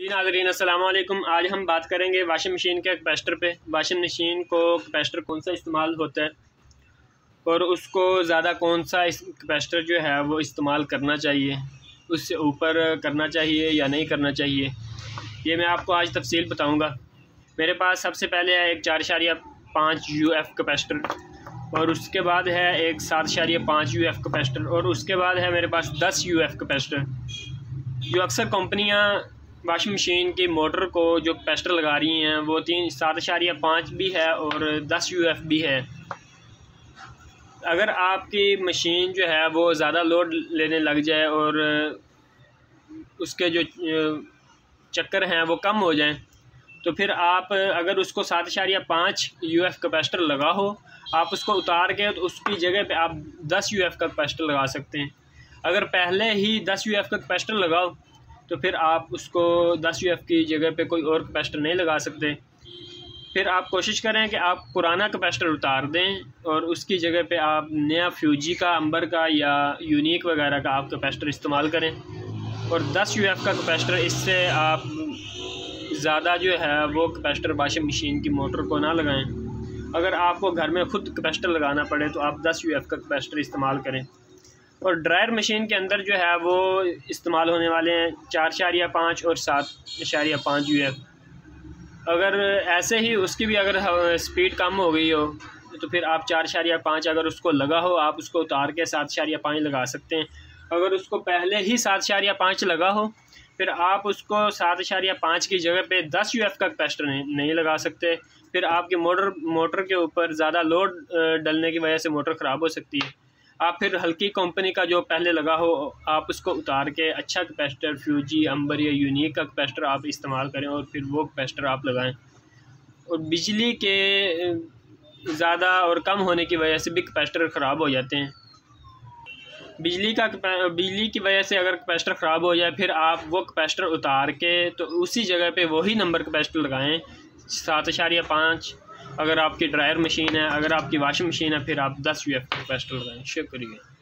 जी नाजरीन असलम आज हम बात करेंगे वाशिंग मशीन के कैपेस्टर पे। वाशिंग मशीन को कैपेस्टर कौन सा इस्तेमाल होता है? और उसको ज़्यादा कौन सा कैपेस्टर जो है वो इस्तेमाल करना चाहिए? उससे ऊपर करना चाहिए या नहीं करना चाहिए? ये मैं आपको आज तफसील बताऊँगा। मेरे पास सबसे पहले है एक चार शारिया पाँच यू एफ़ कैपेस्टर। और उसके बाद है एक सात शारिया पाँच यू एफ़ कैपेस्टर। और उसके बाद है मेरे पास दस यू एफ़ कैपेस्टर। जो अक्सर कंपनियाँ वाशिंग मशीन की मोटर को जो पेस्टर लगा रही हैं, वो तीन सात अशारिया पाँच भी है और दस यू एफ़ भी है। अगर आपकी मशीन जो है, वो ज़्यादा लोड लेने लग जाए और उसके जो चक्कर हैं, वो कम हो जाएँ तो फिर आप अगर उसको सात अशारिया पाँच यू एफ़ कैपेस्टर लगा हो, आप उसको उतार के तो उसकी जगह पे आप दस यू एफ़ का कैपेस्टर लगा सकते हैं। अगर पहले ही दस यू एफ़ का कैपेस्टर लगाओ तो फिर आप उसको दस यू की जगह पे कोई और कैपेसिटर नहीं लगा सकते। फिर आप कोशिश करें कि आप पुराना कैपेसिटर उतार दें और उसकी जगह पे आप नया फ्यूजी का अंबर का या यूनिक वगैरह का आप कैपेसिटर इस्तेमाल करें। और 10 यू का कैपेसिटर इससे आप ज़्यादा जो है वो कैपेसिटर वाशिंग मशीन की मोटर को ना लगाएँ। अगर आपको घर में ख़ुद कैपेसिटर लगाना पड़े तो आप 10 यू का कैपेसिटर इस्तेमाल करें। और ड्रायर मशीन के अंदर जो है वो इस्तेमाल होने वाले हैं चार शारिया पाँच और सात शारिया पाँच यू अगर ऐसे ही उसकी भी अगर स्पीड कम हो गई हो तो फिर आप चार शारिया पाँच अगर उसको लगा हो आप उसको उतार के सात शारिया पाँच लगा सकते हैं। अगर उसको पहले ही सात शारिया पाँच लगा हो फिर आप उसको सात शारिया पाँच की जगह पे दस यू का कैपेसिटर नहीं, नहीं लगा सकते। फिर आपके मोटर मोटर के ऊपर ज़्यादा लोड डलने की वजह से मोटर ख़राब हो सकती है। आप फिर हल्की कंपनी का जो पहले लगा हो, आप उसको उतार के अच्छा कैपेसिटर, फ्यूजी, अंबर या यूनिक का कैपेसिटर आप इस्तेमाल करें और फिर वो कैपेसिटर आप लगाएँ। और बिजली के ज़्यादा और कम होने की वजह से भी कैपेसिटर ख़राब हो जाते हैं। बिजली का बिजली की वजह से अगर कैपेसिटर ख़राब हो जाए, फिर आप वो कैपेसिटर उतार के तो उसी जगह पे वही नंबर कैपेसिटर लगाएँ, सात अशारिया पाँच। अगर आपकी ड्रायर मशीन है, अगर आपकी वाशिंग मशीन है, फिर आप दस यू एफ़ कैपेसिटर लगाएँ शुक्रिया।